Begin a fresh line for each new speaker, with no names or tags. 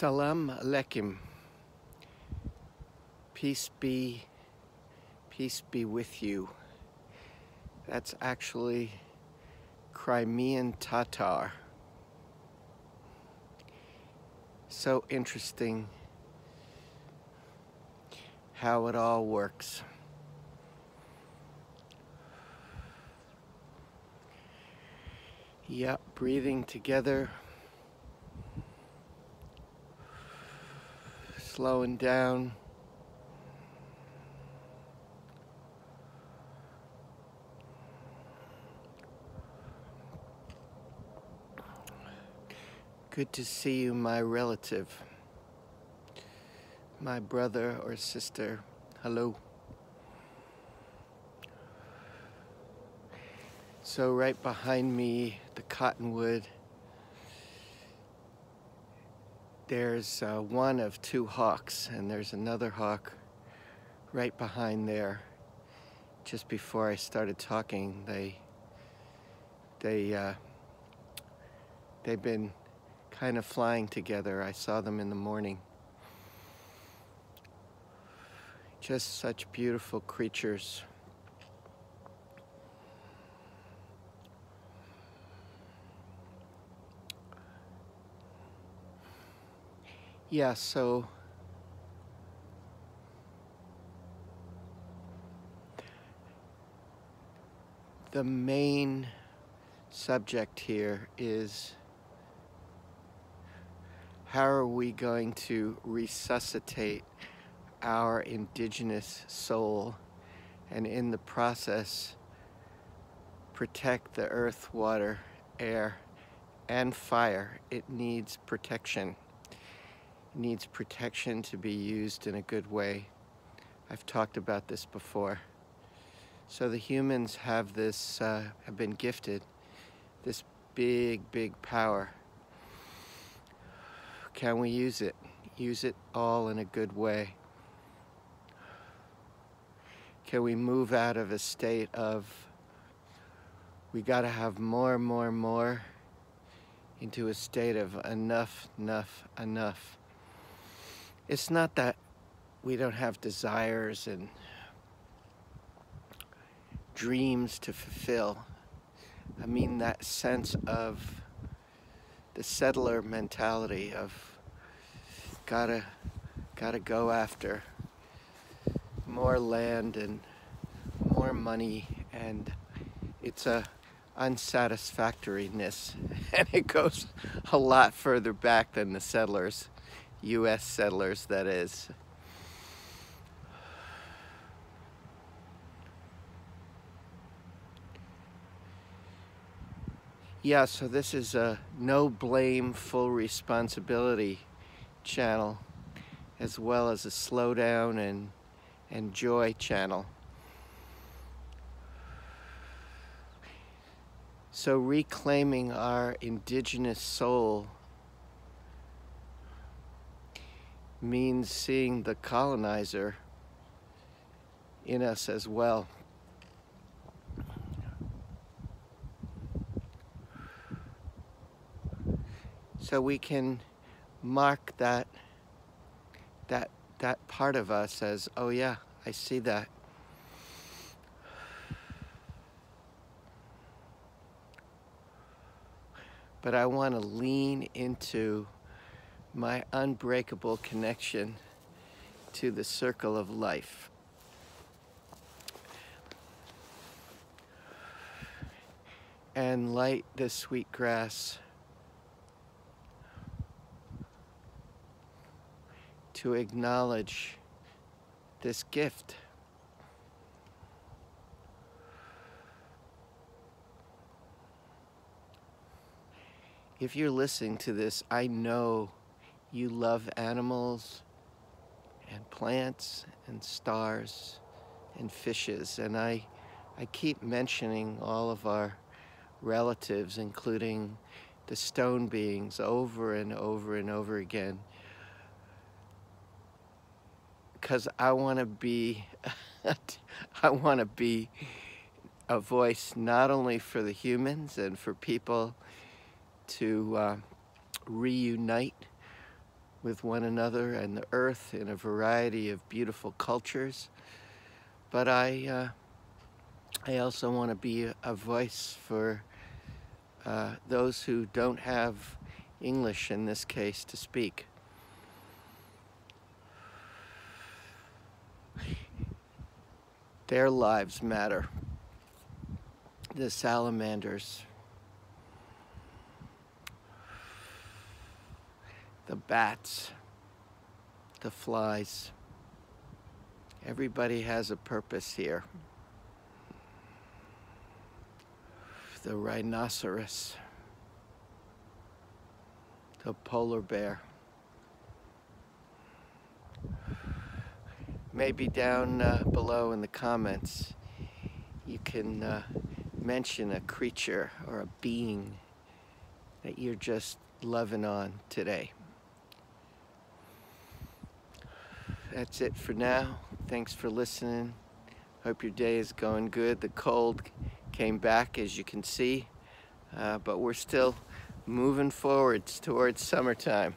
Salam alaikum. Peace be, peace be with you. That's actually Crimean Tatar. So interesting how it all works. Yep, breathing together. Slowing down. Good to see you, my relative. My brother or sister. Hello. So right behind me, the cottonwood, there's uh, one of two hawks, and there's another hawk right behind there. Just before I started talking, they they uh, they've been kind of flying together. I saw them in the morning. Just such beautiful creatures. Yeah, so the main subject here is how are we going to resuscitate our indigenous soul and in the process protect the earth, water, air, and fire. It needs protection. Needs protection to be used in a good way. I've talked about this before. So the humans have this, uh, have been gifted this big, big power can we use it? Use it all in a good way. Can we move out of a state of we got to have more, more, more into a state of enough, enough, enough. It's not that we don't have desires and dreams to fulfill. I mean that sense of the settler mentality of gotta gotta go after more land and more money and it's a unsatisfactoriness and it goes a lot further back than the settlers US settlers that is Yeah, so this is a no blame, full responsibility channel, as well as a slow down and, and joy channel. So reclaiming our indigenous soul means seeing the colonizer in us as well. so we can mark that that that part of us as oh yeah I see that but I want to lean into my unbreakable connection to the circle of life and light the sweet grass to acknowledge this gift. If you're listening to this, I know you love animals and plants and stars and fishes. And I, I keep mentioning all of our relatives, including the stone beings, over and over and over again because I want to be, I want to be a voice not only for the humans and for people to uh, reunite with one another and the earth in a variety of beautiful cultures. But I, uh, I also want to be a voice for uh, those who don't have English in this case to speak. Their lives matter. The salamanders, the bats, the flies. Everybody has a purpose here. The rhinoceros, the polar bear. Maybe down uh, below in the comments you can uh, mention a creature or a being that you're just loving on today. That's it for now. Thanks for listening. Hope your day is going good. The cold came back as you can see, uh, but we're still moving forwards towards summertime.